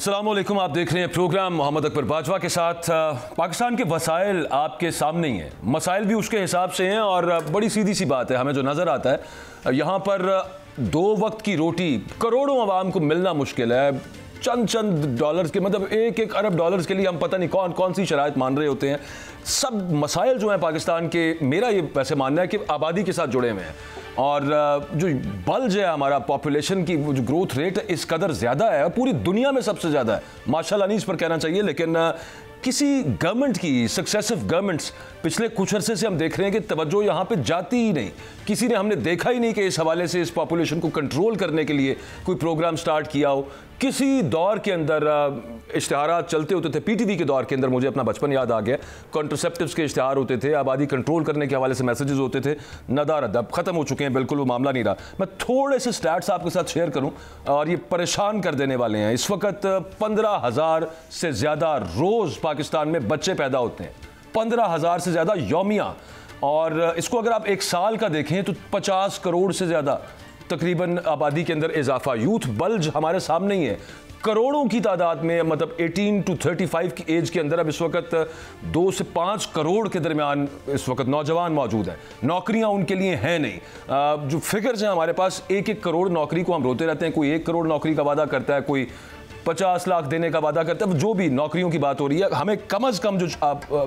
असलम आप देख रहे हैं प्रोग्राम मोहम्मद अकबर बाजवा के साथ। पाकिस्तान के वसाइल आपके सामने ही हैं। मसाइल भी उसके हिसाब से हैं और बड़ी सीधी सी बात है, हमें जो नज़र आता है, यहाँ पर दो वक्त की रोटी करोड़ों आवाम को मिलना मुश्किल है। चंद चंद डॉलर्स के मतलब एक एक अरब डॉलर्स के लिए हम पता नहीं कौन कौन सी शरात मान रहे होते हैं। सब मसाइल जो हैं पाकिस्तान के, मेरा ये वैसे मानना है कि आबादी के साथ जुड़े हुए हैं। और जो बल्ज है हमारा पॉपुलेशन की जो ग्रोथ रेट है, इस कदर ज़्यादा है पूरी दुनिया में सबसे ज़्यादा है। माशाल्लाह नहीं इस पर कहना चाहिए, लेकिन किसी गवर्नमेंट की सक्सेसिव गवर्नमेंट्स पिछले कुछ अरसे से हम देख रहे हैं कि तवज्जो यहाँ पे जाती ही नहीं। किसी ने हमने देखा ही नहीं कि इस हवाले से इस पॉपुलेशन को कंट्रोल करने के लिए कोई प्रोग्राम स्टार्ट किया हो। किसी दौर के अंदर इश्तहार चलते होते थे पीटीवी के दौर के अंदर मुझे अपना बचपन याद आ गया। कॉन्ट्रोसेप्टिव्स के इश्तहार होते थे, आबादी कंट्रोल करने के हवाले से मैसेजेस होते थे, नदार अदब, ख़त्म हो चुके हैं, बिल्कुल वो मामला नहीं रहा। मैं थोड़े से स्टैट्स आपके साथ शेयर करूँ, और ये परेशान कर देने वाले हैं। इस वक्त पंद्रह हज़ार से ज़्यादा रोज़ पाकिस्तान में बच्चे पैदा होते हैं। पंद्रह हज़ार से ज़्यादा योमिया। और इसको अगर आप एक साल का देखें तो पचास करोड़ से ज़्यादा तकरीबन आबादी के अंदर इजाफा। यूथ बल्ज हमारे सामने ही है। करोड़ों की तादाद में मतलब 18 टू 35 की एज के अंदर अब इस वक्त दो से पाँच करोड़ के दरमियान इस वक्त नौजवान मौजूद हैं। नौकरियाँ उनके लिए हैं नहीं। जो फिगर्स हैं हमारे पास एक एक करोड़ नौकरी को हम रोते रहते हैं। कोई एक करोड़ नौकरी का वादा करता है, कोई पचास लाख देने का वादा करते हैं। जो भी नौकरियों की बात हो रही है, हमें कम अज़ कम जो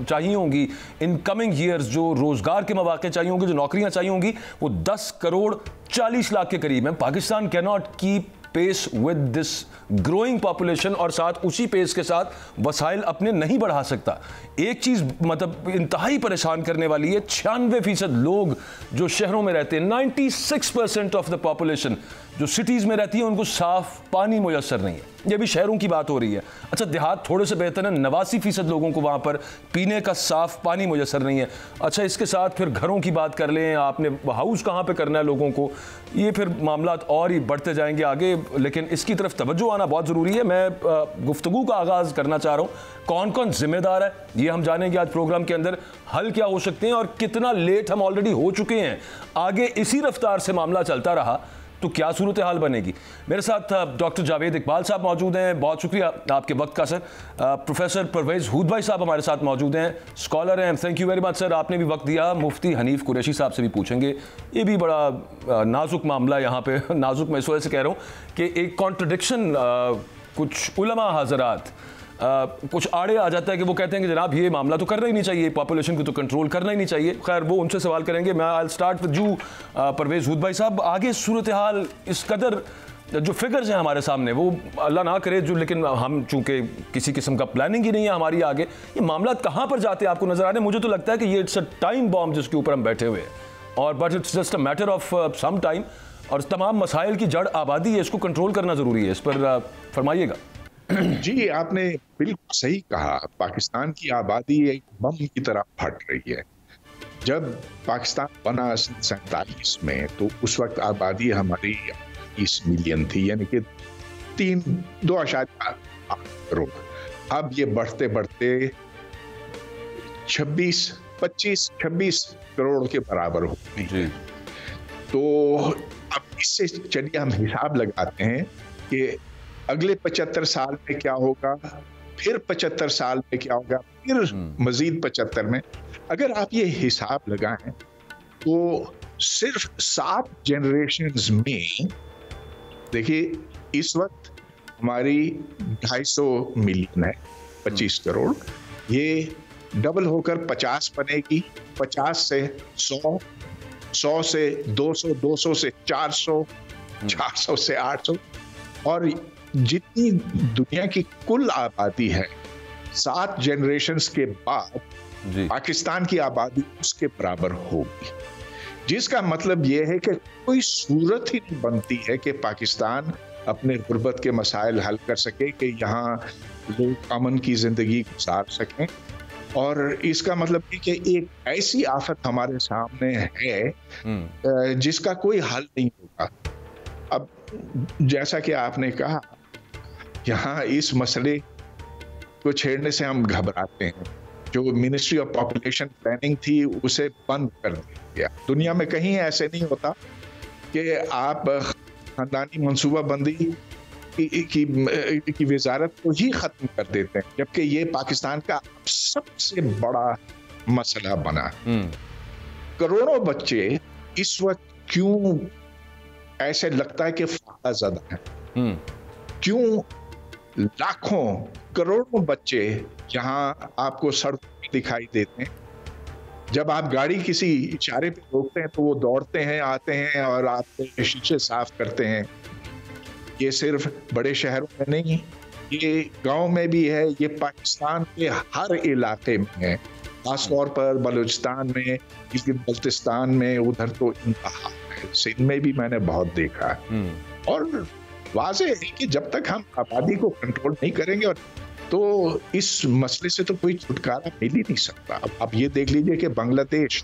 चाहिए होंगी इन कमिंग ईयर्स जो रोज़गार के मौाक़े चाहिए होंगे, जो नौकरियाँ चाहिए होंगी, वो दस करोड़ चालीस लाख के करीब हैं। Pakistan cannot keep pace with this growing population और साथ उसी पेस के साथ वसाइल अपने नहीं बढ़ा सकता। एक चीज़ मतलब इंतहाई परेशान करने वाली है, छियानवे फ़ीसद लोग जो शहरों में रहते हैं 96 परसेंट ऑफ़ द पॉपुलेशन जो सिटीज़ में रहती हैं, उनको साफ़ पानी मुयसर नहीं है। ये भी शहरों की बात हो रही है। अच्छा देहात थोड़े से बेहतर है, नवासी फ़ीसद लोगों को वहाँ पर पीने का साफ़ पानी मुयसर नहीं है। अच्छा इसके साथ फिर घरों की बात कर लें, आपने हाउस कहाँ पे करना है लोगों को? ये फिर मामला और ही बढ़ते जाएँगे आगे, लेकिन इसकी तरफ़ तवज्जो आना बहुत ज़रूरी है। मैं गुफ्तु का आगाज़ करना चाह रहा हूँ। कौन कौन जिम्मेदार है? ये हम जानेंगे आज प्रोग्राम के अंदर, हल क्या हो सकते हैं और कितना लेट हम ऑलरेडी हो चुके हैं। आगे इसी रफ्तार से मामला चलता रहा। तो क्या सूरत हाल बनेगी? मेरे साथ डॉक्टर जावेद इकबाल साहब मौजूद हैं। बहुत शुक्रिया आपके वक्त का, सर। प्रोफेसर परवेज़ हुद भाई साहब हमारे साथ मौजूद हैं। स्कॉलर हैं। Thank you very much sir आपने भी वक्त दिया। मुफ्ती हनीफ कुरैशी साहब से भी पूछेंगे। ये भी बड़ा नाजुक मामला यहाँ पर नाजुक मैं इस वजह से कह रहा हूँ कि एक कॉन्ट्रडिक्शन कुछ उलमा हजरात कुछ आड़े आ जाता है कि वो कहते हैं कि जनाब ये मामला तो करना ही नहीं चाहिए पॉपुलेशन को तो कंट्रोल करना ही नहीं चाहिए। खैर वो उनसे सवाल करेंगे। मैं आई स्टार्ट विद जू परवेज हुद भाई साहब। आगे सूरत हाल इस कदर जो फिगर्स हैं हमारे सामने वो अल्लाह ना करे जो लेकिन हम चूँकि किसी किस्म का प्लानिंग ही नहीं है हमारी आगे ये मामला कहाँ पर जाते हैं आपको नज़र आ रहे मुझे तो लगता है कि ये इट्स अ टाइम बॉम्ब जिसके ऊपर हम बैठे हुए हैं। और but it's just a matter of some time और तमाम मसाइल की जड़ आबादी है इसको कंट्रोल करना ज़रूरी है। इस पर uh, फरमाइएगा। जी आपने बिल्कुल सही कहा। पाकिस्तान की आबादी एक बम की तरह फट रही है। जब पाकिस्तान बना सैतालीस में तो उस वक्त आबादी हमारी बीस मिलियन थी यानी कि तीन दो आशार्य करोड़ अब ये बढ़ते बढ़ते छब्बीस पच्चीस छब्बीस करोड़ के बराबर हो गई तो अब इससे चलिए हम हिसाब लगाते हैं कि अगले पचहत्तर साल में क्या होगा फिर पचहत्तर साल में क्या होगा फिर हम्म। मजीद पचहत्तर में अगर आप ये हिसाब लगाएँ तो सिर्फ़ सात जनरेशन में देखिए इस वक्त हमारी 250 मिलियन है 25 हम्म। करोड़ ये डबल होकर 50 बनेगी 50 से 100 100 से 200 200 से 400 400 हम्म। से 800 और जितनी दुनिया की कुल आबादी है सात जनरेशन के बाद पाकिस्तान की आबादी उसके बराबर होगी। जिसका मतलब यह है कि कोई सूरत ही नहीं बनती है कि पाकिस्तान अपने गुर्बत के मसाइल हल कर सके कि यहाँ लोग अमन की ज़िंदगी गुजार सकें। और इसका मतलब है कि एक ऐसी आफत हमारे सामने है हम्म। जिसका कोई हल नहीं होगा। अब जैसा कि आपने कहा यहाँ इस मसले को छेड़ने से हम घबराते हैं जो मिनिस्ट्री ऑफ़ पॉपुलेशन प्लानिंग थी उसे बंद कर दिया दुनिया में कहीं ऐसे नहीं होता कि आप खानदानी मनसूबा बंदी की, की, की वजारत को ही ख़त्म कर देते हैं जबकि ये पाकिस्तान का सबसे बड़ा मसला बना हम्म। करोड़ों बच्चे इस वक्त क्यों ऐसे लगता है कि फाका ज़्यादा है हम्म। क्यों लाखों करोड़ों बच्चे यहाँ आपको सड़क दिखाई देते हैं। जब आप गाड़ी किसी इशारे पे रोकते हैं तो वो दौड़ते हैं आते हैं और आपके शीशे साफ़ करते हैं। ये सिर्फ़ बड़े शहरों में नहीं ये गाँव में भी है ये पाकिस्तान के हर इलाके में है। खासतौर पर बलूचिस्तान में बल्तिस्तान में उधर तो इंतहा है। सिंध में भी मैंने बहुत देखा है। हम्म। और वाजे है कि जब तक हम आबादी को कंट्रोल नहीं करेंगे और तो इस मसले से तो कोई छुटकारा मिल ही नहीं सकता। अब आप ये देख लीजिए कि बांग्लादेश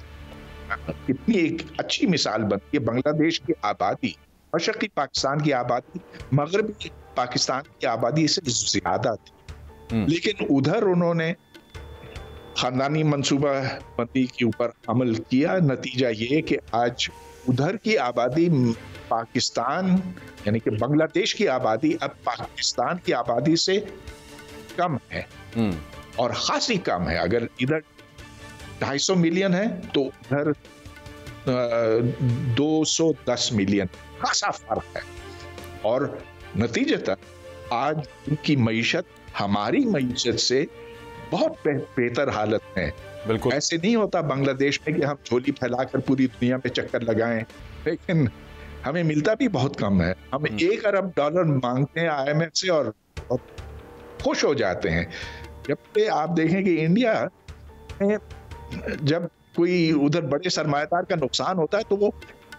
कितनी एक अच्छी मिसाल बनती है। बांग्लादेश की आबादी मशक्की पाकिस्तान की आबादी मगरबी पाकिस्तान की आबादी से ज़्यादा थी। हम्म। लेकिन उधर उन्होंने खानदानी मनसूबा बंदी के ऊपर अमल किया। नतीजा ये कि आज उधर की आबादी पाकिस्तान यानी कि बांग्लादेश की आबादी अब पाकिस्तान की आबादी से कम है। हम्म। और खासी कम है। अगर इधर 250 मिलियन है तो उधर 210 मिलियन। खासा फ़र्क है। और नतीजतन आज उनकी मीशत हमारी मीशत से बहुत बेहतर हालत में बिल्कुल। ऐसे नहीं होता बांग्लादेश में कि हम झोली फैलाकर पूरी दुनिया में चक्कर लगाएँ लेकिन हमें मिलता भी बहुत कम है। हम हम्म। एक अरब डॉलर मांगते हैं आईएमएफ से और, और खुश हो जाते हैं। जबकि आप देखें कि इंडिया में जब कोई उधर बड़े सरमायादार का नुकसान होता है तो वो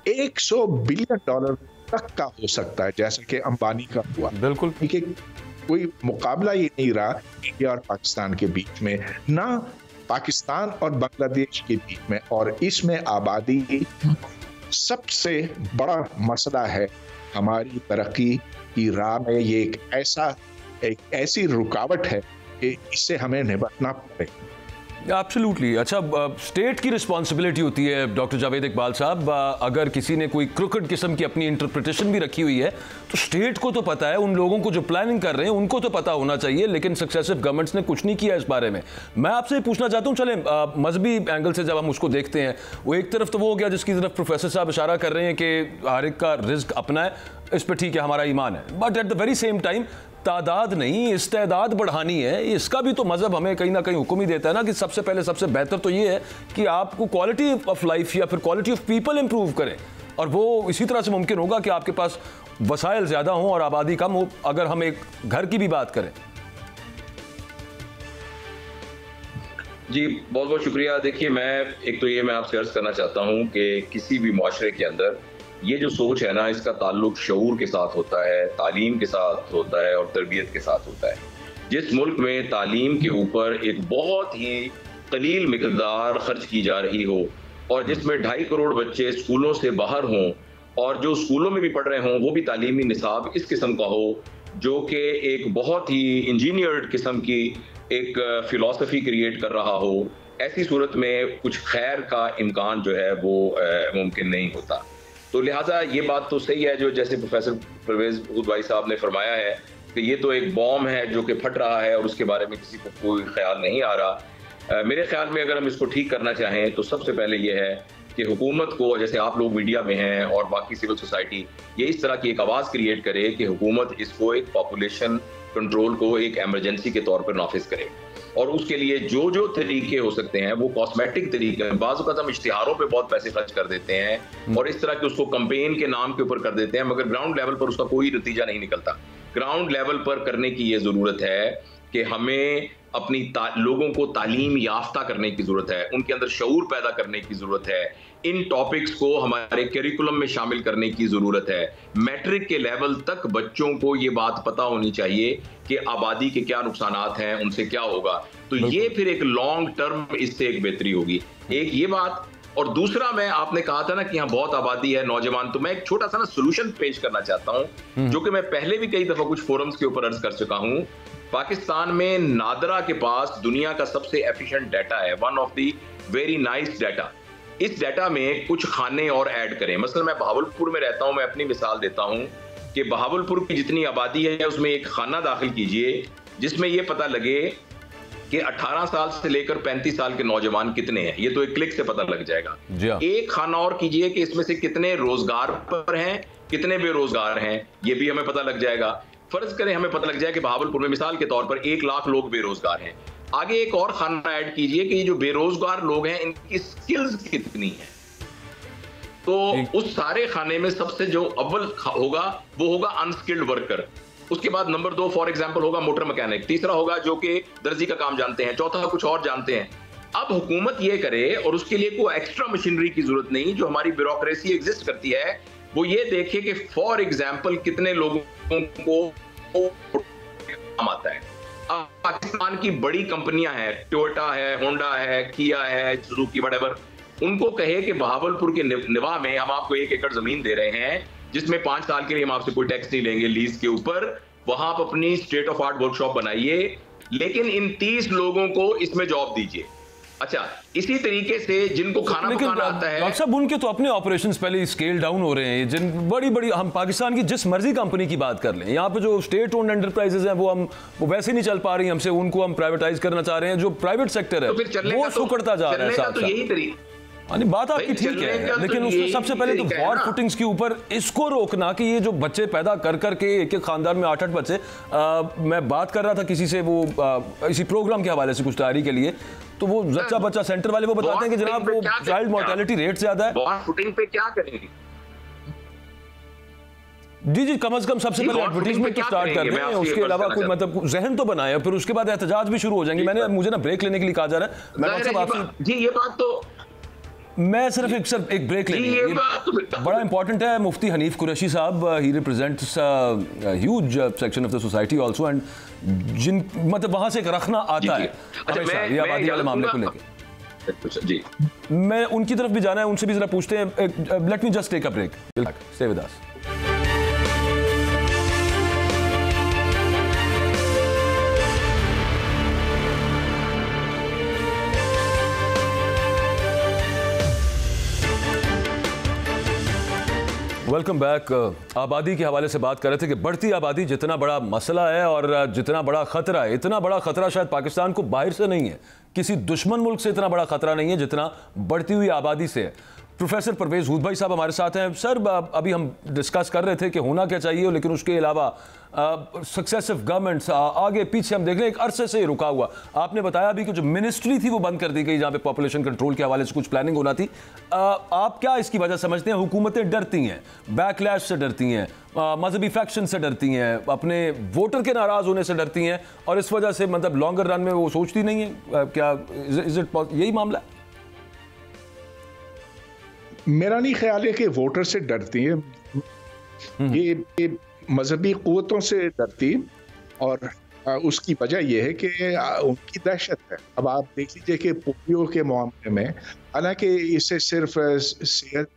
100 बिलियन डॉलर तक का हो सकता है जैसे कि अंबानी का हुआ। बिल्कुल। ठीक है कोई मुकाबला ये नहीं रहा इंडिया और पाकिस्तान के बीच में ना पाकिस्तान और बांग्लादेश के बीच में और इसमें आबादी सबसे बड़ा मसला है हमारी तरक्की की राह में ये एक ऐसा, एक ऐसी रुकावट है कि इससे हमें निपटना पड़ेगा एब्सोल्युटली अच्छा स्टेट की रिस्पॉन्सिबिलिटी होती है डॉक्टर जावेद इकबाल साहब। अगर किसी ने कोई क्रिकेट किस्म की अपनी इंटरप्रिटेशन भी रखी हुई है तो स्टेट को तो पता है, उन लोगों को जो प्लानिंग कर रहे हैं, उनको तो पता होना चाहिए, लेकिन सक्सेसिव गवर्नमेंट्स ने कुछ नहीं किया इस बारे में। मैं आपसे पूछना चाहता हूँ, चले मजहबी एंगल से जब हम उसको देखते हैं, वो एक तरफ़ तो वो हो गया जिसकी तरफ़ प्रोफेसर साहब इशारा कर रहे हैं कि हर एक का रिस्क अपना है, इस पर ठीक है, हमारा ईमान है। But at the very same time तादाद नहीं इस्तेदाद बढ़ानी है। इसका भी तो मज़हब हमें कहीं ना कहीं हुक्म ही देता है ना कि सबसे पहले सबसे बेहतर तो ये है कि आपको क्वालिटी ऑफ़ लाइफ या फिर क्वालिटी ऑफ़ पीपल इंप्रूव करें। और वो इसी तरह से मुमकिन होगा कि आपके पास वसाइल ज़्यादा हों और आबादी कम हो, अगर हम एक घर की भी बात करें। जी बहुत बहुत शुक्रिया। देखिए, मैं, एक तो ये मैं आपसे अर्ज़ करना चाहता हूँ कि किसी भी माशरे के अंदर ये जो सोच है ना, इसका ताल्लुक शूर के साथ होता है, तालीम के साथ होता है और तरबियत के साथ होता है। जिस मुल्क में तालीम के ऊपर एक बहुत ही कलील मकदार खर्च की जा रही हो और जिसमें ढाई करोड़ बच्चे स्कूलों से बाहर हों और जो स्कूलों में भी पढ़ रहे हों, वो भी तालीमी निसाब इस किस्म का हो, जो कि एक बहुत ही इंजीनियर्ड किस्म की एक फ़िलासफ़ी क्रिएट कर रहा हो, ऐसी सूरत में कुछ खैर का इम्कान जो है वो मुमकिन नहीं होता। तो लिहाजा ये बात तो सही है जो जैसे प्रोफेसर परवेज भाई साहब ने फरमाया है कि ये तो एक बॉम्ब है जो कि फट रहा है और उसके बारे में किसी को कोई ख्याल नहीं आ रहा। मेरे ख्याल में अगर हम इसको ठीक करना चाहें तो सबसे पहले ये है कि हुकूमत को, जैसे आप लोग मीडिया में हैं और बाकी सिविल सोसाइटी, ये इस तरह की एक आवाज़ क्रिएट करे कि हुकूमत इसको एक पॉपुलेशन कंट्रोल को एक एमरजेंसी के तौर पर नाफिज करे। और उसके लिए जो जो तरीके हो सकते हैं वो कॉस्मेटिक तरीके हैं बाजू का हम इश्तिहारों पे बहुत पैसे खर्च कर देते हैं हम्म। और इस तरह के उसको कंपेन के नाम के ऊपर कर देते हैं मगर ग्राउंड लेवल पर उसका कोई नतीजा नहीं निकलता ग्राउंड लेवल पर करने की ये ज़रूरत है कि हमें अपनी लोगों को तालीम याफ्ता करने की ज़रूरत है उनके अंदर शूर पैदा करने की ज़रूरत है इन टॉपिक्स को हमारे करिकुलम में शामिल करने की ज़रूरत है। मैट्रिक के लेवल तक बच्चों को ये बात पता होनी चाहिए कि आबादी के क्या नुकसान हैं उनसे क्या होगा। तो ये फिर एक लॉन्ग टर्म इससे एक बेहतरी होगी। एक ये बात और दूसरा मैं आपने कहा था ना कि यहाँ बहुत आबादी है नौजवान तो मैं एक छोटा सा ना सोल्यूशन पेश करना चाहता हूँ हम्म। जो कि मैं पहले भी कई दफ़ा कुछ फोरम्स के ऊपर अर्ज़ कर चुका हूँ। पाकिस्तान में नादरा के पास दुनिया का सबसे एफिशिएंट डाटा है one of the very nice data इस डाटा में कुछ खाने और ऐड करें। मसलन मैं भावलपुर में रहता हूँ मैं अपनी मिसाल देता हूँ कि बहावलपुर की जितनी आबादी है उसमें एक खाना दाखिल कीजिए जिसमें यह पता लगे कि 18 साल से लेकर 35 साल के नौजवान कितने हैं। ये तो एक क्लिक से पता लग जाएगा। हाँ। एक खाना और कीजिए कि इसमें से कितने रोज़गार पर हैं कितने बेरोजगार हैं ये भी हमें पता लग जाएगा। फ़र्ज़ करें हमें पता लग जाए कि बहावलपुर में मिसाल के तौर पर एक लाख लोग बेरोजगार हैं। आगे एक और खाना ऐड कीजिए कि ये जो बेरोजगार लोग हैं इनकी स्किल्स कितनी है? तो उस सारे खाने में सबसे जो अव्वल होगा वो होगा अनस्किल्ड वर्कर उसके बाद नंबर दो फॉर एग्ज़ाम्पल होगा मोटर मैकेनिक तीसरा होगा जो कि दर्जी का काम जानते हैं चौथा कुछ और जानते हैं। अब हुकूमत ये करे और उसके लिए कोई एक्स्ट्रा मशीनरी की ज़रूरत नहीं जो हमारी ब्यूरोक्रेसी एग्जिस्ट करती है वो ये देखे कि फॉर एग्ज़ाम्पल कितने लोगों को काम आता है। पाकिस्तान की बड़ी कंपनियाँ हैं टोयोटा है होंडा है किया है सुजुकी वटेवर उनको कहे कि बहावलपुर के निवाह में हम आपको एक एकड़ ज़मीन दे रहे हैं, जिसमें पाँच साल के लिए हम आपसे कोई टैक्स नहीं लेंगे लीज के ऊपर, वहाँ आप अपनी स्टेट ऑफ़ आर्ट वर्कशॉप बनाइए, लेकिन इन तीस लोगों को इसमें जॉब दीजिए। अच्छा इसी तरीके से जिनको खाना पकाना आता है डॉक्टर साहब उनके तो अपने ऑपरेशंस पहले स्केल डाउन हो रहे हैं। जिन बड़ी बड़ी हम पाकिस्तान की जिस मर्ज़ी कंपनी की बात कर लें यहाँ पे जो स्टेट ओन्ड एंटरप्राइजेज हैं वो हम वो वैसे नहीं चल पा रही हमसे उनको हम प्राइवेटाइज करना चाह रहे हैं। जो प्राइवेट सेक्टर है तो वो सुकड़ता जा रहा है साथ तो तरीका यानी बात आपकी ठीक है तो लेकिन उसमें सबसे पहले तो वॉर फुटिंग्स के ऊपर इसको रोकना कि ये जो बच्चे पैदा कर करके एक एक खानदान में आठ आठ बच्चे आ, मैं बात कर रहा था किसी से वो आ, इसी प्रोग्राम के हवाले से कुछ तैयारी के लिए। तो वो बच्चा बच्चा सेंटर वाले वो बताते हैं कि जनाब वो चाइल्ड मोर्टेलिटी रेट ज़्यादा है। वॉर फुटिंग पे क्या करेंगे जी जी कम अज कम सबसे पहले एडवर्टीजमेंट तो स्टार्ट कर दें उसके अलावा कोई मतलब जहन तो बनाए फिर उसके बाद एहतजाज भी शुरू हो जाएँगे। मैंने मुझे ना ब्रेक लेने के लिए कहा जा रहा है। मैं जी ये बात तो मैं सिर्फ़ एक सर एक ब्रेक लेंगे तो बड़ा इंपॉर्टेंट है मुफ्ती हनीफ कुरैशी साहब ही represent huge section of the society also and जिन मतलब वहाँ से एक रखना आता है। अच्छा आबादी वाले मामले को लेकर जी। मैं उनकी तरफ़ भी जाना है उनसे भी जरा पूछते हैं। Let me just take a break stay with us welcome back आबादी के हवाले से बात कर रहे थे कि बढ़ती आबादी जितना बड़ा मसला है और जितना बड़ा खतरा है, इतना बड़ा खतरा शायद पाकिस्तान को बाहर से नहीं है। किसी दुश्मन मुल्क से इतना बड़ा खतरा नहीं है जितना बढ़ती हुई आबादी से है। प्रोफेसर परवेज हूद भाई साहब हमारे साथ हैं। सर अभी हम डिस्कस कर रहे थे कि होना क्या चाहिए लेकिन उसके अलावा सक्सेसिव गवर्नमेंट्स आगे पीछे हम देख रहे हैं एक अरसे से रुका हुआ। आपने बताया अभी कि जो मिनिस्ट्री थी वो बंद कर दी गई जहाँ पे पॉपुलेशन कंट्रोल के हवाले से कुछ प्लानिंग होना थी। आ, आप क्या इसकी वजह समझते हैं? हुकूमतें डरती हैं बैकलैश से डरती हैं मजहबी फैक्शन से डरती हैं अपने वोटर के नाराज़ होने से डरती हैं और इस वजह से मतलब लॉन्गर रन में वो सोचती नहीं है। क्या इज़ इट यही मामला है? मेरा नहीं ख्याल है कि वोटर से डरती है हम्म। ये, ये मजहबी कुतों से डरती और उसकी वजह यह है कि उनकी दहशत है अब आप देख लीजिए कि पोलियो के मामले में हालाँकि इसे सिर्फ़ सेहत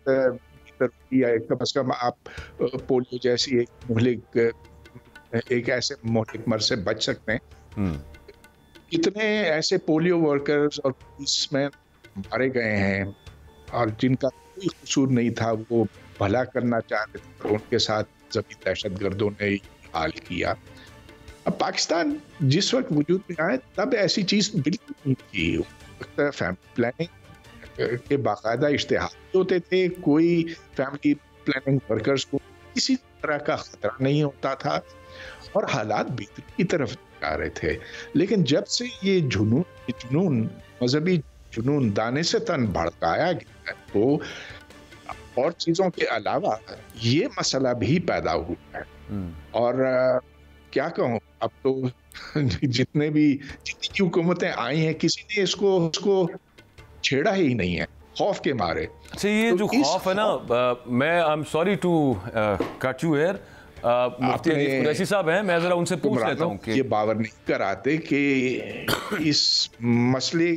कम अज कम आप पोलियो जैसी एक मोहलिक एक ऐसे मोहलिक मर से बच सकते हैं हम्म। कितने ऐसे पोलियो वर्कर्स और इसमें मारे गए हैं और जिनका कोई कसूर नहीं था, वो भला करना चाह रहे थे उनके साथ जब दहशत गर्दों ने हाल किया। अब पाकिस्तान जिस वक्त वजूद में आए तब ऐसी चीज़ बिल्कुल नहीं थी। फैमिली प्लानिंग के बाकायदा इश्तेहार होते थे, कोई फैमिली प्लानिंग वर्कर्स को किसी तरह का खतरा नहीं होता था, और हालात बेहतरी की तरफ़ जा रहे थे। लेकिन जब से ये जुनून जुनून, मजहबी जुनून दाने से तन भड़काया गया तो और चीज़ों के अलावा ये मसला भी पैदा हुआ है। हम्म। और क्या कहूँ अब तो जितने भी जितनी हुकूमतें आई हैं किसी ने इसको उसको छेड़ा ही नहीं है खौफ के मारे। अच्छा ये तो जो खौफ है ना मैं I am sorry to cut you here मुफ्ती साहब हैं मैं जरा उनसे पूछ लेता हूँ कि ये बावर नहीं कराते कि इस मसले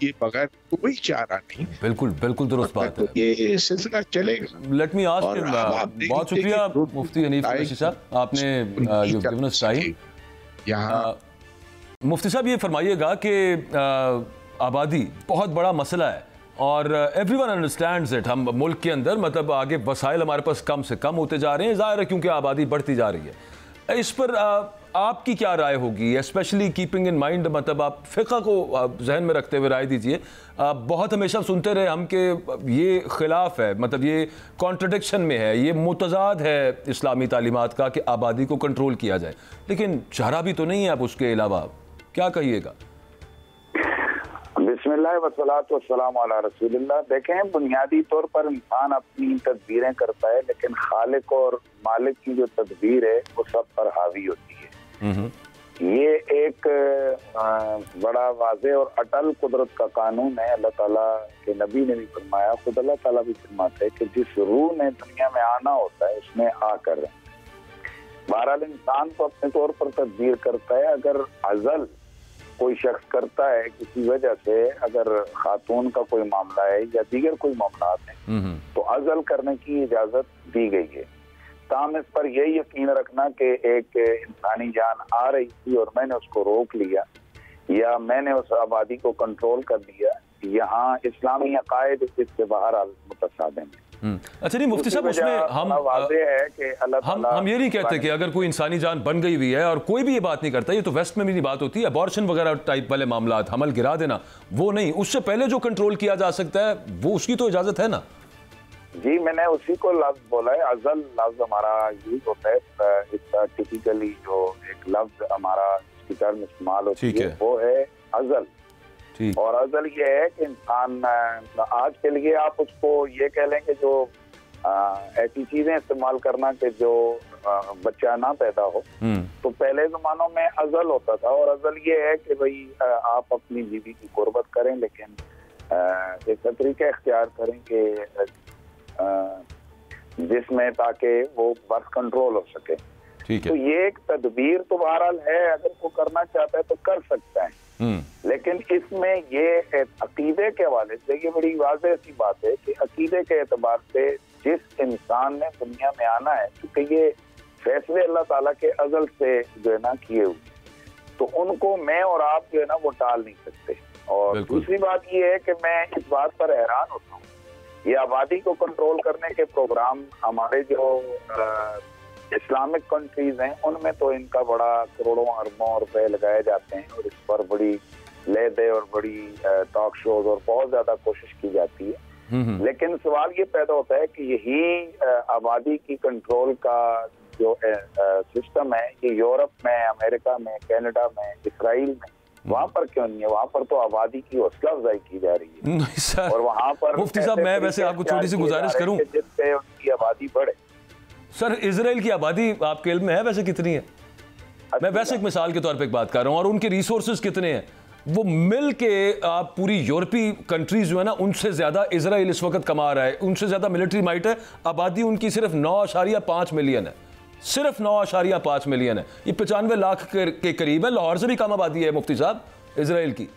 किए बगैर कोई चारा नहीं। बिल्कुल बिल्कुल दुरुस्त बात है। ये सिलसिला चलेगा। लेट मी आस्क बहुत शुक्रिया मुफ्ती हनीफ कुरैशी साहब। आपने यू गिवन अस टाइम यहाँ मुफ्ती साहब ये फरमाइएगा कि आबादी बहुत बड़ा मसला है और एवरी वन अंडरस्टैंड इट हम मुल्क के अंदर मतलब आगे वसाइल हमारे पास कम से कम होते जा रहे हैं। ज़ाहिर है क्योंकि आबादी बढ़ती जा रही है। इस पर आ, आपकी क्या राय होगी? स्पेशली कीपिंग इन माइंड मतलब आप फ़िका को जहन में रखते हुए राय दीजिए। आप बहुत हमेशा सुनते रहे हम के, ये खिलाफ है मतलब ये कॉन्ट्रडिक्शन में है, ये मुतजाद है इस्लामी तालीमत का कि आबादी को कंट्रोल किया जाए। लेकिन चारा भी तो नहीं है आप उसके अलावा। क्या कहिएगा? देखें, बुनियादी तौर पर इंसान अपनी तदबीरें करता है, लेकिन खालिक और मालिक की जो तदबीर है, वो सब पर हावी होती है। ये एक बड़ा वाजे और अटल कुदरत का कानून है। अल्लाह ताला के नबी ने भी फरमाया खुद अल्लाह ताला भी फरमाते हैं कि जिस रूह ने दुनिया में आना होता है उसमें आकर बहरहाल इंसान को अपने तौर पर तदबीर करता है। अगर अजल कोई शख्स करता है किसी वजह से अगर खातून का कोई मामला है या दीगर कोई मामला है तो अजल करने की इजाज़त दी गई है। ताम इस पर यही यकीन रखना कि एक इंसानी जान आ रही थी और मैंने उसको रोक लिया या मैंने उस आबादी को कंट्रोल कर दिया यहाँ इस्लामी अकायद इससे बाहर मुतसादम हम्म। अच्छा नहीं मुफ्ती साहब उसमें हम है कि हम हम ये नहीं कहते कि अगर कोई इंसानी जान बन गई हुई है और कोई भी ये बात नहीं करता ये तो वेस्ट में भी नहीं बात होती है अबॉर्शन वगैरह टाइप वाले मामला हमल गिरा देना वो नहीं उससे पहले जो कंट्रोल किया जा सकता है वो उसकी तो इजाज़त है ना जी मैंने उसी को लफ्ज बोला है। अजल लफ्ज हमारा यूज़ होता है इसका टिपिकली जो एक लफ्ज हमारा इसकी टर्म इस्तेमाल होती है, है। वो है अजल। और अजल ये है कि इंसान आज के लिए आप उसको ये कह लेंगे जो ऐसी चीज़ें इस्तेमाल करना कि जो आ, बच्चा ना पैदा हो। हम्म। तो पहले जमानों में अजल होता था और अजल ये है कि भाई आप अपनी बीवी की गुर्बत करें लेकिन आ, एक तरीका इख्तियार करें कि जिसमें ताकि वो बर्थ कंट्रोल हो सके। ठीक है। तो ये एक तदबीर तो बहरहाल है अगर वो करना चाहता है तो कर सकता है। हम्म। लेकिन इसमें ये अकीदे के हवाले से ये बड़ी वाजह सी बात है कि अकीदे के एतबार से जिस इंसान ने दुनिया में आना है क्योंकि ये फैसले अल्लाह ताला के अजल से जो है ना किए हुए तो उनको मैं और आप जो है ना वो टाल नहीं सकते। और दूसरी बात ये है कि मैं इस बात पर हैरान होता हूँ ये आबादी को कंट्रोल करने के प्रोग्राम हमारे जो इस्लामिक कंट्रीज़ हैं उनमें तो इनका बड़ा करोड़ों अरबों रुपए लगाए जाते हैं और इस पर बड़ी लेदे और बड़ी टॉक शोज़ और बहुत ज़्यादा कोशिश की जाती है हम्म, हम्म। लेकिन सवाल ये पैदा होता है कि यही आबादी की कंट्रोल का जो सिस्टम है ये यूरोप में अमेरिका में कनाडा में इसराइल में वहाँ पर क्यों नहीं है? वहाँ पर तो आबादी की हौसला अफजाई की जा रही है। नहीं सर और वहाँ पर मुफ्ती साहब मैं वैसे आपको छोटी सी गुजारिश करूँ? जिससे उनकी आबादी बढ़े। सर इसराइल की आबादी आपके इल्म में है वैसे कितनी है? मैं वैसे एक मिसाल के तौर पे बात कर रहा हूँ और उनके रिसोर्सेज कितने हैं? वो मिल के आप पूरी यूरोपीय कंट्रीज़ जो है ना उनसे ज़्यादा इसराइल इस वक्त कमा रहा है उनसे ज़्यादा मिलिट्री माइट है। आबादी उनकी सिर्फ़ नौ आशारिया पाँच मिलियन है। सिर्फ़ नौ आशारिया पाँच मिलियन है। ये पचानवे लाख के करीब है। लाहौर से भी कम आबादी है मुफ्ती साहब इसराइल की।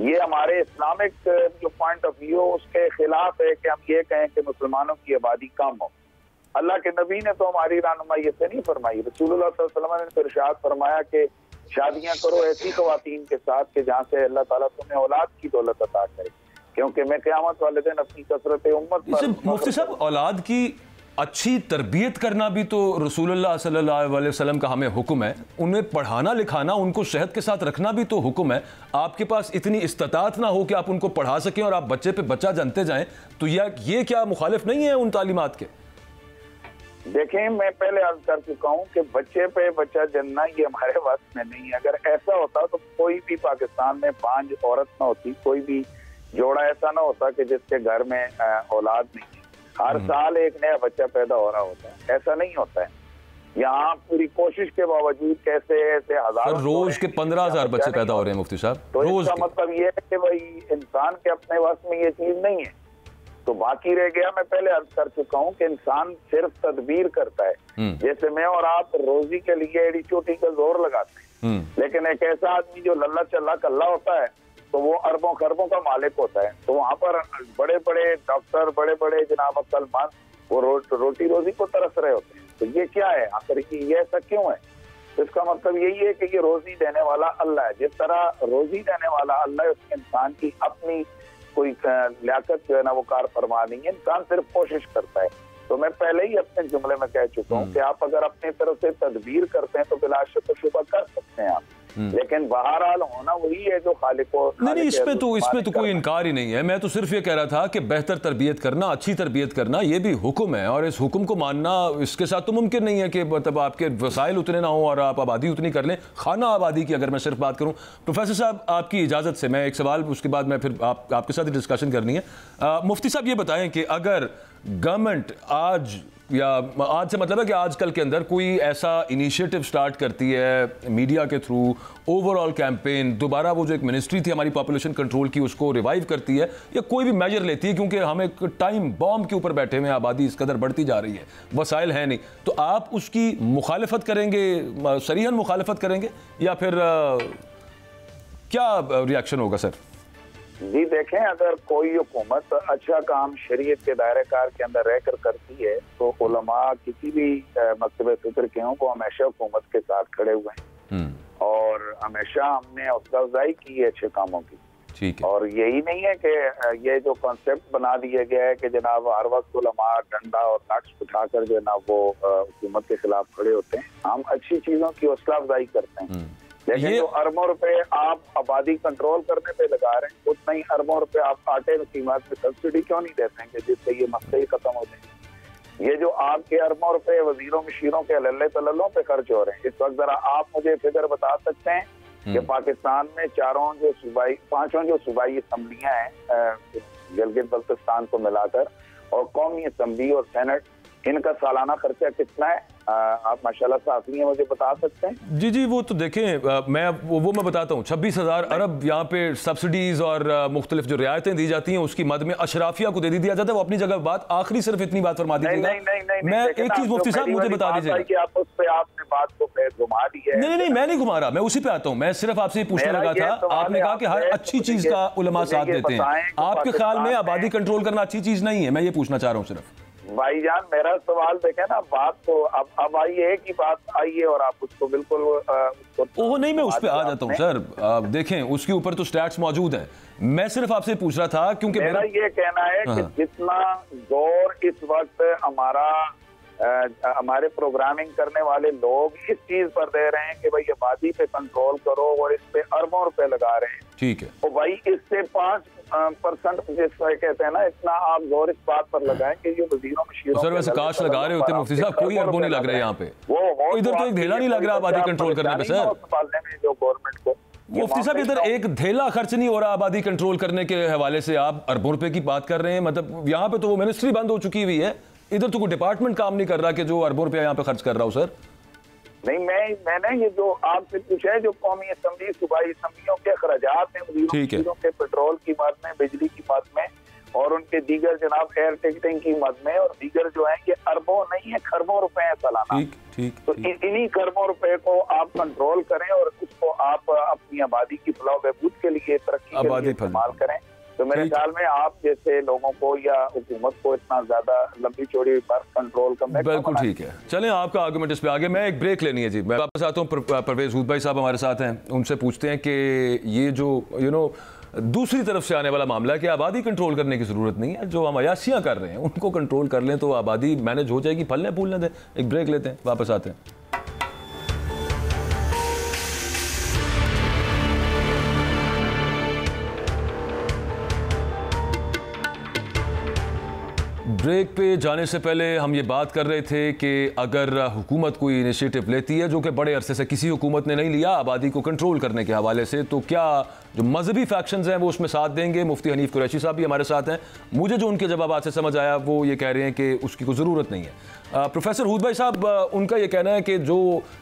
ये हमारे इस्लामिक जो पॉइंट ऑफ़ व्यू उसके खिलाफ है कि हम ये कहें कि मुसलमानों की आबादी कम हो। अल्लाह के नबी ने तो हमारी रानुमाई से नहीं फरमाई। रसूल ने तो इरशाद फरमाया कि शादियाँ करो ऐसी खवातीन के साथ कि जहाँ से अल्लाह ताला तुम्हें औलाद की दौलत अता करे। क्योंकि मैं क्यामत वाले दिन अपनी कसरत उम्मत मुफ्ती साहब औलाद की अच्छी तरबियत करना भी तो रसूलुल्लाह सल्लल्लाहु अलैहि वसल्लम का हमें हुक्म है। उन्हें पढ़ाना, लिखाना, उनको सेहत के साथ रखना भी तो हुक्म है। आपके पास इतनी इस्तात ना हो कि आप उनको पढ़ा सकें और आप बच्चे पे बच्चा जानते जाएँ तो यह ये क्या मुखालिफ नहीं है उन तालीमत के? देखें, मैं पहले अर्ज़ कर चुका हूँ कि बच्चे पे बच्चा जनना ये हमारे वक्त में नहीं है। अगर ऐसा होता तो कोई भी पाकिस्तान में पाँच औरत ना होती, कोई भी जोड़ा ऐसा ना होता कि जिसके घर में औलाद नहीं हर हम्म। साल एक नया बच्चा पैदा हो रहा होता है। ऐसा नहीं होता है। यहाँ पूरी कोशिश के बावजूद कैसे ऐसे हज़ार रोज के पंद्रह हज़ार बच्चे पैदा हो रहे हैं मुफ्ती साहब तो रोज इसका मतलब ये है कि भाई इंसान के अपने वश में ये चीज़ नहीं है। तो बाकी रह गया मैं पहले अर्ज़ कर चुका हूँ कि इंसान सिर्फ़ तदबीर करता है। हम्म। जैसे मैं और आप रोजी के लिए एडी चोटी का ज़ोर लगाते हैं। हम्म। लेकिन एक ऐसा आदमी जो लल्ला चल्ला कल्ला होता है तो वो अरबों खरबों का मालिक होता है। तो वहाँ पर बड़े बड़े डॉक्टर बड़े बड़े जनाब सलमान वो रो, रोटी रोजी को तरस रहे होते हैं। तो ये क्या है? आखिर की ये ऐसा क्यों है? तो इसका मतलब यही है कि ये रोजी देने वाला अल्लाह है। जिस तरह रोजी देने वाला अल्लाह है उसके इंसान की अपनी कोई लियाकत जो है ना वो कार फरमा नहीं है। इंसान सिर्फ़ कोशिश करता है। तो मैं पहले ही अपने जुमले में कह चुका हूँ हम्म। कि आप अगर अपनी तरफ़ से तदबीर करते हैं तो बिलाश शुभ कर सकते हैं आप। लेकिन बहरहाल होना वही है जो खालिक को नहीं नहीं इसमें तो इसमें तो कोई इनकार ही नहीं है। मैं तो सिर्फ़ ये कह रहा था कि बेहतर तरबियत करना अच्छी तरबियत करना ये भी हुक्म है। और इस हुक्म को मानना इसके साथ तो मुमकिन नहीं है कि मतलब आपके वसाइल उतने ना हो और आप आबादी उतनी कर लें। खाना आबादी की अगर मैं सिर्फ़ बात करूँ प्रोफेसर साहब आपकी इजाज़त से मैं एक सवाल उसके बाद मैं फिर आप, आपके साथ ही डिस्कशन करनी है। मुफ्ती साहब ये बताएँ कि अगर गवर्नमेंट आज या आज से मतलब है कि आजकल के अंदर कोई ऐसा इनिशिएटिव स्टार्ट करती है मीडिया के थ्रू ओवरऑल कैंपेन दोबारा वो जो एक मिनिस्ट्री थी हमारी पॉपुलेशन कंट्रोल की उसको रिवाइव करती है या कोई भी मेजर लेती है क्योंकि हम एक टाइम बॉम्ब के ऊपर बैठे हुए आबादी इस कदर बढ़ती जा रही है वसाइल है नहीं। तो आप उसकी मुखालफत करेंगे सरीहन मुखालफत करेंगे या फिर आ, क्या रिएक्शन होगा सर? जी देखें अगर कोई हुकूमत अच्छा काम शरीयत के दायरे कार के अंदर रहकर करती है तो उलमा किसी भी मकतब फ़िक्र के हों वो हमेशा हुकूमत के साथ खड़े हुए हैं। हम्म। और हमेशा हमने हौसला अफजाई की है अच्छे कामों की। ठीक है। और यही नहीं है कि ये जो कॉन्सेप्ट बना दिया गया है कि जनाब हर वक्त उलमा डंडा और नक्श उठाकर जो है ना वो हुकूमत के खिलाफ खड़े होते हैं। हम अच्छी चीज़ों की हौसला अफजाई करते हैं। हम्म। लेकिन जो अरबों रुपए आप आबादी कंट्रोल करने पे लगा रहे हैं उतना ही अरबों रुपए आप आटे की कीमत में सब्सिडी क्यों नहीं देते हैं कि जिससे ये मसले ही खत्म हो जाए ये जो आपके अरबों रुपए वजीरों मशीरों के लल्ले तल्लों पे खर्च हो रहे हैं इस वक्त जरा आप मुझे फिगर बता सकते हैं कि हम्म। पाकिस्तान में चारों जो सूबाई पाँचों जो सूबाई असम्बलियाँ हैं गिलगित बल्तिस्तान को मिलाकर और कौमी असम्बली और सेनेट इनका सालाना खर्चा कितना है? आप माशाल्लाह साफी हैं मुझे बता सकते हैं? जी जी वो तो देखें मैं वो, वो मैं बताता हूँ। छब्बीस हज़ार अरब यहाँ पे सब्सिडीज़ और मुख्तलिफ़ जो रियायतें दी जाती हैं उसकी मद में अशराफिया को दे दी दिया जाता है। वो अपनी जगह बात आखिरी सिर्फ़ इतनी बात फरमा दीजिएगा। मैं एक चीज़ मुफ्ती साहब मुझे बता दीजिएगा। आपने बात को घुमा दी है। नहीं नहीं मैं नहीं घुमा रहा मैं उसी पे आता हूँ। मैं सिर्फ़ आपसे पूछने लगा था आपने कहा कि हर अच्छी चीज़ का उलमा साथ देते हैं। आपके ख्याल में आबादी कंट्रोल करना अच्छी चीज़ नहीं है मैं ये पूछना चाह रहा हूँ सिर्फ़। भाईजान मेरा सवाल देखे ना बात तो अब अब आई है कि बात आई है और आप उसको बिल्कुल ओह नहीं मैं उस पर आ जाता हूँ सर। आप देखें उसके ऊपर तो स्टैट्स मौजूद है। मैं सिर्फ़ आपसे पूछ रहा था क्योंकि मेरा, ये कहना है कि हाँ। जितना ज़ोर इस वक्त हमारा हमारे प्रोग्रामिंग करने वाले लोग इस चीज़ पर दे रहे हैं कि भाई आबादी पे कंट्रोल करो और इस पे अरबों रुपए लगा रहे हैं। ठीक है। तो भाई इससे पाँच परसेंट कहते हैं ना इतना आप ज़ोर इस बात पर लगाएँ कि ये वजीरों में सर वैसे काश लगा रहे होते मुफ्ती साहब कोई अरबों नहीं लग रहे यहाँ पे। वो इधर तो एक ढेला नहीं लग रहा आबादी कंट्रोल करने पे सर? जो गवर्नमेंट को? मुफ्ती साहब इधर एक ढेला खर्च नहीं हो रहा आबादी कंट्रोल करने के हवाले से। आप अरबों रुपए की बात कर रहे हैं मतलब यहाँ पे तो वो मिनिस्ट्री बंद हो चुकी हुई है। इधर तो कोई डिपार्टमेंट काम नहीं कर रहा कि जो अरबों रुपया यहाँ पे खर्च कर रहा हूँ सर। नहीं मैं मैंने ये जो आपसे पूछा है जो कौमी असम्बली सूबाई असम्बलियों के अखराज हैं के पेट्रोल की मद में बिजली की मद में और उनके दीगर जनाब एयर टिकटिंग की मद में और दीगर जो है ये अरबों नहीं है खरबों रुपए हैं सालाना। ठीक ठीक तो इन्हीं खरबों रुपए को आप कंट्रोल करें और उसको आप अपनी आबादी की फलाह बहबूद के लिए तरक्की के लिए इस्तेमाल करें। तो मेरे ख्याल में आप जैसे लोगों को या हुकूमत को इतना ज़्यादा लंबी चौड़ी पर कंट्रोल करने बिल्कुल ठीक है। चलें आपका आर्गूमेंट इस पे आगे। मैं एक ब्रेक लेनी है जी। मैं वापस आता हूँ। परवेज हूद भाई साहब हमारे साथ हैं। उनसे पूछते हैं कि ये जो यू नो दूसरी तरफ़ से आने वाला मामला है कि आबादी कंट्रोल करने की ज़रूरत नहीं है। जो हम अयासियाँ कर रहे हैं उनको कंट्रोल कर लें तो आबादी मैनेज हो जाएगी। फलने फूलने दें। एक ब्रेक लेते हैं। वापस आते हैं। ब्रेक पे जाने से पहले हम ये बात कर रहे थे कि अगर हुकूमत कोई इनिशिएटिव लेती है, जो कि बड़े अरसे से किसी हुकूमत ने नहीं लिया, आबादी को कंट्रोल करने के हवाले से तो क्या जो मजहबी फैक्शंस हैं, वो उसमें साथ देंगे। मुफ्ती हनीफ कुरैशी साहब भी हमारे साथ हैं। मुझे जो उनके जवाब से समझ आया, वो ये कह रहे हैं कि उसकी कोई ज़रूरत नहीं है। प्रोफेसर हूद भाई साहब उनका ये कहना है कि जो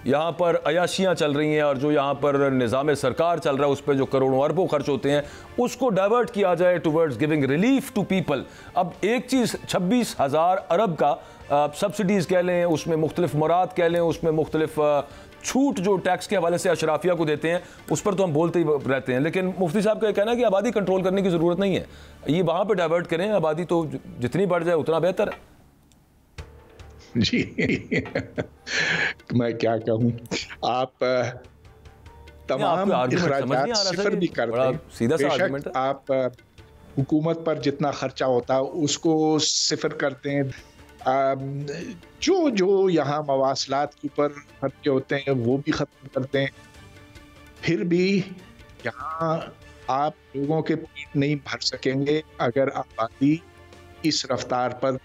यहाँ पर अयाशियाँ चल रही हैं और जो यहाँ पर निज़ाम सरकार चल रहा है, उस पर जो करोड़ों अरबों खर्च होते हैं, उसको डाइवर्ट किया जाए towards giving relief to people अब एक चीज़, छब्बीस हज़ार अरब का सब्सिडीज़ कह लें, उसमें मुख्तलिफ़ मुराद कह लें, उसमें मुख्तलिफ़ छूट जो टैक्स के हवाले से अशराफिया को देते हैं उस पर तो हम बोलते ही रहते हैं। लेकिन मुफ्ती साहब का कहना है कि आबादी कंट्रोल करने की ज़रूरत नहीं है। ये वहाँ पर डाइवर्ट करें आबादी तो जितनी बढ़ जाए उतना बेहतर है। जी। मैं क्या कहूँ? आप तमाम सिफर भी करते हैं। बेशक आप हुकूमत पर जितना खर्चा होता है उसको सिफर करते हैं। जो जो यहाँ मवासलात के ऊपर खर्चे होते हैं, वो भी ख़त्म करते हैं। फिर भी यहाँ आप लोगों के पेट नहीं भर सकेंगे अगर आबादी इस रफ्तार पर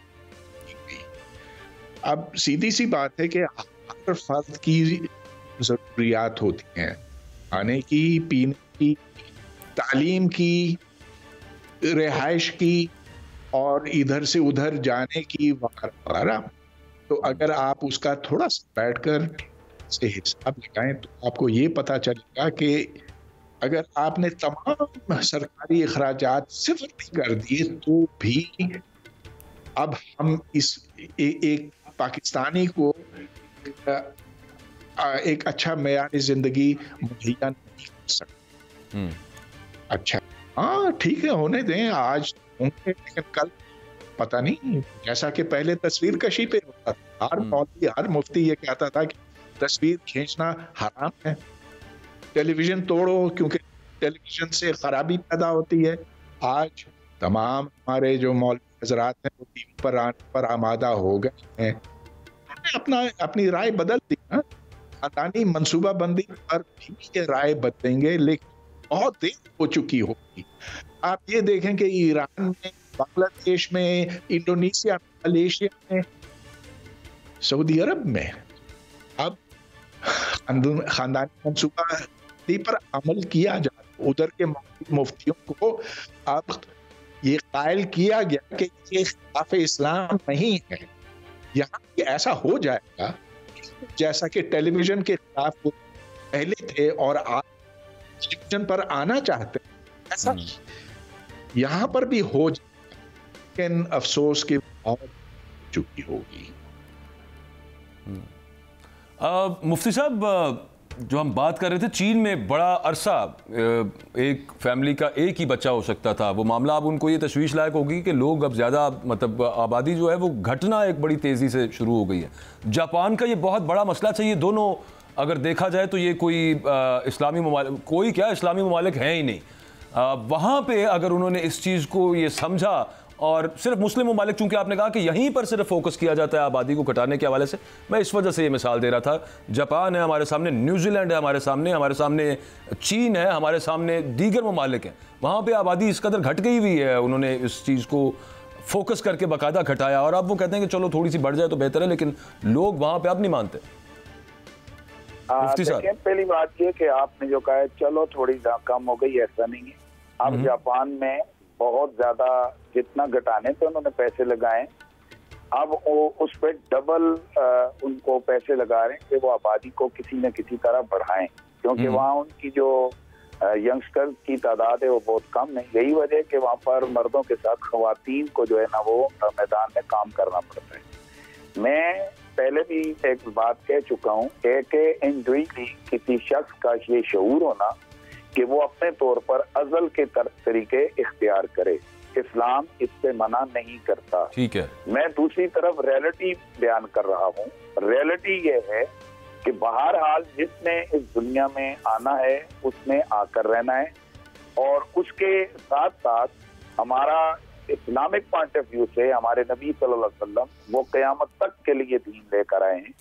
अब सीधी सी बात है कि हर फर्द की ज़रूरियात होती हैं। खाने की, पीने की, तालीम की रिहाइश की और इधर से उधर जाने की वगैरह तो अगर आप उसका थोड़ा सा बैठकर से हिसाब लगाएँ तो आपको ये पता चलेगा कि अगर आपने तमाम सरकारी अखराज सिफर कर दिए तो भी अब हम इस ए, एक पाकिस्तानी को एक अच्छा मैार ज़िंदगी मुहैया नहीं कर सकते हम्म। अच्छा हाँ ठीक है होने दें आज होंगे लेकिन कल पता नहीं जैसा कि पहले तस्वीर कशी पे होता था हर हम्म। मौलवी हर मुफ्ती ये कहता था कि तस्वीर खींचना हराम है। टेलीविज़न तोड़ो क्योंकि टेलीविज़न से खराबी पैदा होती है। आज तमाम हमारे जो मौलवी हजरात हैं वो टीवी पर आने पर आमादा हो गए हैं। अपना अपनी राय बदल दी ना। खानदानी मनसूबा बंदी पर भी ये राय बदलेंगे लेकिन बहुत देर हो चुकी होगी। आप ये देखें कि ईरान में, बांग्लादेश में, इंडोनेशिया में, मलेशिया में, सऊदी अरब में अब खानदानी मनसूबा पर अमल किया जा उधर के मुफ्तियों को अब ये कायल किया गया कि ये खिलाफ इस्लाम नहीं है। यहाँ ऐसा हो जाएगा जैसा कि टेलीविज़न के खिलाफ पहले थे और आज टेलीविज़न पर आना चाहते ऐसा हम्म। यहाँ पर भी हो लेकिन अफसोस की बात चुकी होगी। हम्म। मुफ्ती साहब जो हम बात कर रहे थे, चीन में बड़ा अरसा एक फैमिली का एक ही बच्चा हो सकता था। वो मामला, अब उनको ये तशवीश लायक होगी कि लोग अब ज़्यादा मतलब आबादी जो है, वो घटना एक बड़ी तेज़ी से शुरू हो गई है। जापान का ये बहुत बड़ा मसला चाहिए दोनों अगर देखा जाए तो ये कोई इस्लामी ममालिक कोई क्या इस्लामी ममालिक है ही नहीं। वहाँ पे अगर उन्होंने इस चीज़ को ये समझा, और सिर्फ़ मुस्लिम ममालिक, चूँकि आपने कहा कि यहीं पर सिर्फ़ फोकस किया जाता है आबादी को घटाने के हवाले से, मैं इस वजह से ये मिसाल दे रहा था। जापान है हमारे सामने, न्यूजीलैंड है हमारे सामने हमारे सामने चीन है, हमारे सामने दीगर ममालिक हैं। वहाँ पर आबादी इस कदर घट गई हुई है, उन्होंने इस चीज़ को फोकस करके बाकायदा घटाया, और अब वो कहते हैं कि चलो थोड़ी सी बढ़ जाए तो बेहतर है, लेकिन लोग वहाँ पर अब नहीं मानते। देखिए पहली बात ये कि आपने जो कहा है चलो थोड़ी कम हो गई ऐसा नहीं है। अब हम्म। जापान में बहुत ज़्यादा जितना घटाने थे उन्होंने पैसे लगाए। अब वो उस पर डबल उनको पैसे लगा रहे हैं कि वो आबादी को किसी न किसी तरह बढ़ाएँ। क्योंकि हम्म। वहाँ उनकी जो यंगस्टर की तादाद है वो बहुत कम है। यही वजह है कि वहाँ पर मर्दों के साथ खातन को जो है ना वो मैदान में काम करना पड़ता है। मैं पहले भी एक बात कह चुका हूँ कि इंडिविजुअली किसी शख्स का ये शूर होना कि वो अपने तौर पर अजल के तरीके इख्तियार करे। इस्लाम इससे मना नहीं करता। ठीक है। मैं दूसरी तरफ़ रियलिटी बयान कर रहा हूँ। रियलिटी ये है कि बहरहाल जिसने इस दुनिया में आना है उसने आकर रहना है और उसके साथ साथ हमारा इस्लामिक पॉइंट ऑफ़ व्यू से हमारे नबी सल्लल्लाहु अलैहि वसल्लम वो कयामत तक के लिए दीन लेकर आए हैं।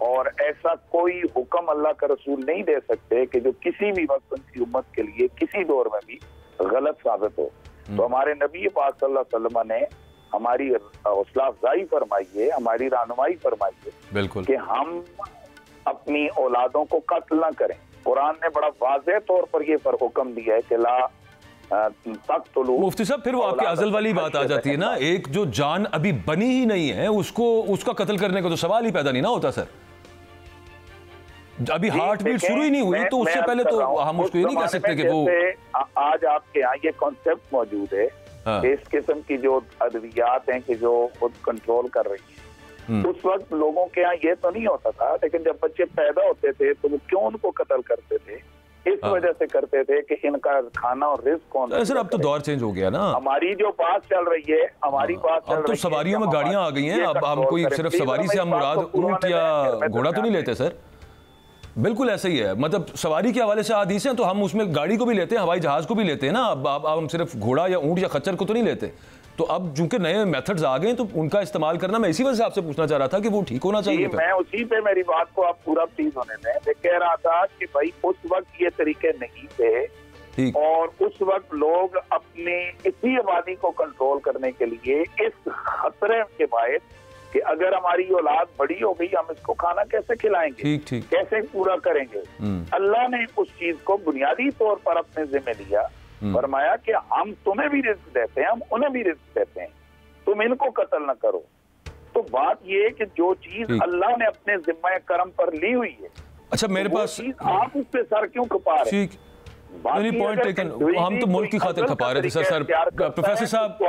और ऐसा कोई हुक्म अल्लाह का रसूल नहीं दे सकते कि जो किसी भी वक्त उनकी उम्मत के लिए किसी दौर में भी गलत साबित हो। हम्म। तो हमारे नबी पाक सल्लल्लाहु अलैहि वसल्लम ने हमारी हौसला अफजाई फरमाई है हमारी रहनुमाई फरमाई है बिल्कुल। कि हम अपनी औलादों को कत्ल ना करें। कुरान ने बड़ा वाजह तौर पर यह हुक्म दिया है कि ला मुफ्ती साहब फिर वो आपकी अजल वाली बात आ जाती है ना? एक जो जान अभी बनी ही नहीं है उसको उसका कत्ल करने का तो सवाल ही पैदा नहीं ना होता सर। अभी हार्ट बीट शुरू ही नहीं हुई तो उससे पहले तो हम उसको ये नहीं कह सकते कि वो आज आपके यहाँ ये कॉन्सेप्ट मौजूद है हाँ। इस किस्म की जो अद्वियात हैं कि जो खुद कंट्रोल कर रही है। हम्म। उस वक्त लोगों के यहाँ ये तो नहीं होता था लेकिन जब बच्चे पैदा होते थे तो वो क्यों उनको कत्ल करते थे? इस हाँ। वजह से करते थे कि इनका खाना और रिस्क कौन सर अब तो दौर चेंज हो गया ना। हमारी जो बात चल रही है हमारी हाँ। बात अब तो सवारियों में गाड़ियाँ आ गई हैं। अब हम कोई सिर्फ़ सवारी से हम मुराद ऊँट या घोड़ा तो नहीं लेते सर? बिल्कुल ऐसा ही है। मतलब सवारी के हवाले से आदीस हैं तो हम उसमें गाड़ी को भी लेते हैं हवाई जहाज़ को भी लेते हैं ना। अब अब हम सिर्फ़ घोड़ा या ऊँट या खच्चर को तो नहीं लेते। तो अब चूँकि नए मेथड्स आ गए तो उनका इस्तेमाल करना मैं इसी वजह से आपसे पूछना चाह रहा था कि वो ठीक होना चाहिए मैं उसी पे मेरी बात को आप पूरा प्लीज़ होने दें। मैं कह रहा था कि भाई उस वक्त ये तरीके नहीं थे और उस वक्त लोग अपने इसी आबादी को कंट्रोल करने के लिए इस खतरे के बायस कि अगर हमारी औलाद बड़ी हो गई हम इसको खाना कैसे खिलाएँगे? ठीक ठीक। कैसे पूरा करेंगे? हम्म। अल्लाह ने उस चीज़ को बुनियादी तौर पर अपने जिम्मे लिया। फरमाया कि हम तुम्हें भी रिस्क देते हैं हम उन्हें भी रिस्क देते हैं। तुम इनको कत्ल ना करो। तो बात यह है कि जो चीज़ अल्लाह ने अपने जिम्मे कर्म पर ली हुई है अच्छा मेरे तो पास आप उस पर सर क्यों खपा रहे ठीक। पॉइंट टेकन हम तो मुल्क की खातिर खपा रहे थे सर सर प्रोफेसर साहब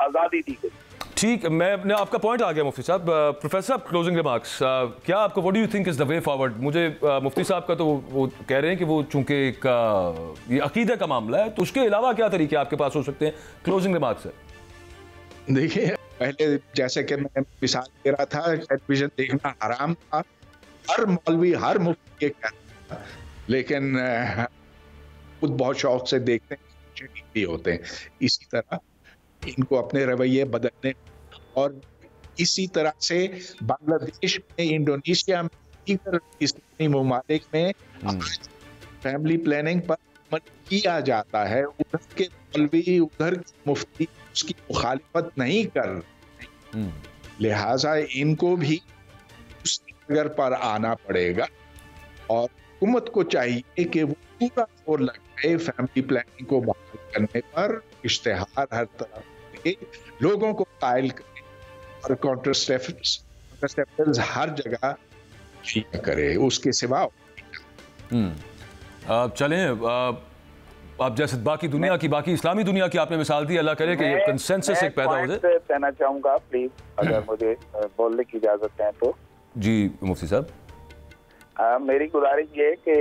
आज़ादी दी गई। ठीक मैं अपने आपका पॉइंट आ गया मुफ्ती साहब। प्रोफेसर साहब क्लोजिंग रिमार्क्स क्या आपको what do you think is the way forward मुझे uh, मुफ्ती साहब का तो वो कह रहे हैं कि वो चूँकि एक ये अकीदे का मामला है तो उसके अलावा क्या तरीके आपके पास हो सकते हैं? क्लोजिंग रिमार्क्स है देखिए पहले जैसे कि मैं मिसाल दे रहा था टेलीविज़न देखना हराम था हर मौलवी हर मुफ्ती ये कहता था। लेकिन खुद बहुत शौक से देखते हैं भी होते हैं। इसी तरह इनको अपने रवैये बदलने और इसी तरह से बांग्लादेश में इंडोनेशिया में दीगर इस्लामी ममालिक में फैमिली हम्म। प्लानिंग पर अमल किया जाता है उधर के मौलवी उधर की मुफ्ती उसकी मुखालफत नहीं कर हम्म। लिहाजा इनको भी उस नगर पर आना पड़ेगा और हुकूमत को चाहिए कि वो पूरा ज़ोर लगाए फैमिली प्लानिंग को बहाल करने पर इश्तेहार हर तरफ़ लोगों को कायल करें और कॉन्ट्रसेप्टिव्स हर जगह करे उसके सिवा हम्म। चलें आप जैसे बाकी दुनिया की बाकी इस्लामी दुनिया की आपने मिसाल दी अल्लाह करे कि ये कंसेंसस एक पैदा हो जाए। कहना चाहूँगा प्लीज़ अगर मुझे बोलने की इजाज़त है तो। जी मुफ्ती साहब। मेरी गुजारिश ये कि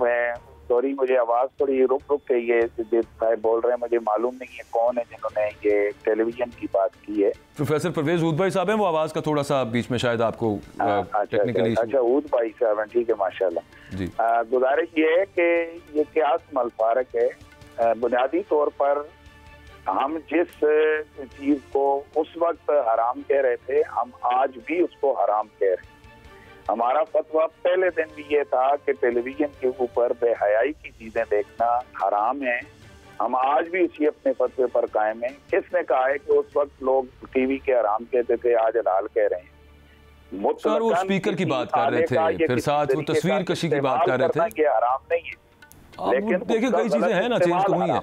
मैं सॉरी मुझे आवाज़ थोड़ी रुक रुक के ये साहब बोल रहे हैं मुझे मालूम नहीं है कौन है जिन्होंने ये टेलीविज़न की बात की है। प्रोफेसर परवेज ऊद भाई साहब हैं वो आवाज़ का थोड़ा सा बीच में शायद आपको टेक्निकली अच्छा, अच्छा ऊद भाई साहब हैं ठीक है माशाल्लाह। जी। गुजारिश ये है कि ये क्या मलफारक है बुनियादी तौर पर हम जिस चीज़ को उस वक्त हराम कह रहे थे हम आज भी उसको हराम कह रहे हैं। हमारा फतवा पहले दिन भी ये था कि टेलीविज़न के ऊपर बेहयाई की चीज़ें देखना हराम है। हम आज भी उसी अपने फतवे पर कायम हैं। किसने कहा है कि उस वक्त लोग टीवी के हराम कहते थे आज हलाल कह रहे हैं। सर वो स्पीकर की बात कर रहे थे। फिर साथ वो तस्वीर कशी की बात कर रहे थे। ये हराम नहीं है। लेकिन देखिए कई चीज़ें हैं ना चेंज तो हुई है।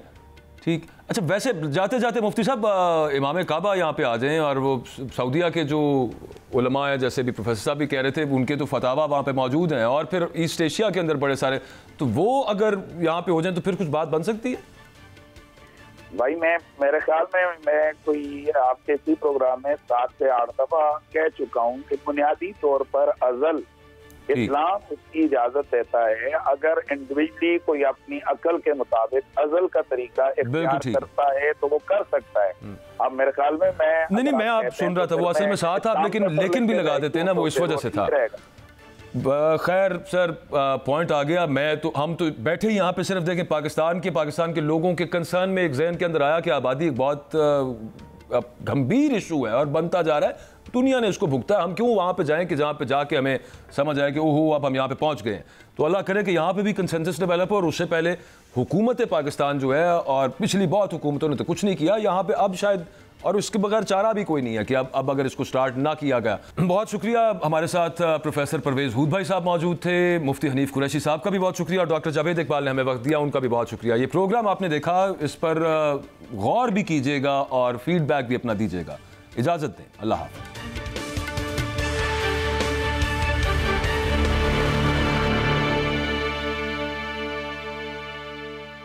ठीक। अच्छा वैसे जाते जाते मुफ्ती साहब इमाम काबा यहाँ पे आ जाएँ और वो सऊदिया के जो उलमा है, जैसे भी प्रोफेसर साहब भी कह रहे थे, उनके तो फतावा वहाँ पे मौजूद हैं और फिर ईस्ट एशिया के अंदर बड़े सारे। तो वो अगर यहाँ पे हो जाए तो फिर कुछ बात बन सकती है? भाई, मैं, मेरे ख्याल में, मैं कोई आपके इसी प्रोग्राम में सात से आठ दफ़ा कह चुका हूँ कि बुनियादी तौर पर अजल इस्लाम उसकी इजाज़त देता है अगर इंडिविजुअली कोई अपनी अकल के मुताबिक अजल का तरीका करता है तो वो कर सकता है। हम्म। अब मेरे ख्याल में मैं नहीं नहीं मैं आप सुन रहा था वो असल में साथ आप लेकिन लेकिन भी लगा देते हैं ना वो इस वजह से था। खैर सर पॉइंट आ गया। मैं तो हम तो बैठे ही यहाँ पे सिर्फ़ देखें पाकिस्तान के पाकिस्तान के लोगों के कंसर्न में एक जहन के अंदर आया कि आबादी एक बहुत गंभीर इशू है और बनता जा रहा है। दुनिया ने इसको भुगता, हम क्यों वहाँ पे जाएँ कि जहाँ पे जाके हमें समझ आए कि ओहो, अब हम यहाँ पे पहुँच गए तो अल्लाह करे कि यहाँ पे भी कंसेंसस डेवलप हो और उससे पहले हुकूमत पाकिस्तान जो है और पिछली बहुत हुकूमतों ने तो कुछ नहीं किया, यहाँ पे अब शायद, और उसके बगैर चारा भी कोई नहीं है कि अब अब अगर इसको स्टार्ट ना किया गया। बहुत शुक्रिया हमारे साथ प्रोफेसर परवेज हूद भाई साहब मौजूद थे, मुफ्ती हनीफ कुरैशी साहब का भी बहुत शुक्रिया और डॉक्टर जावेद इकबाल ने हमें वक्त दिया, उनका भी बहुत शुक्रिया। ये प्रोग्राम आपने देखा, इस पर गौर भी कीजिएगा और फीडबैक भी अपना दीजिएगा। इजाज़त दें। अल्लाह हाफिज़।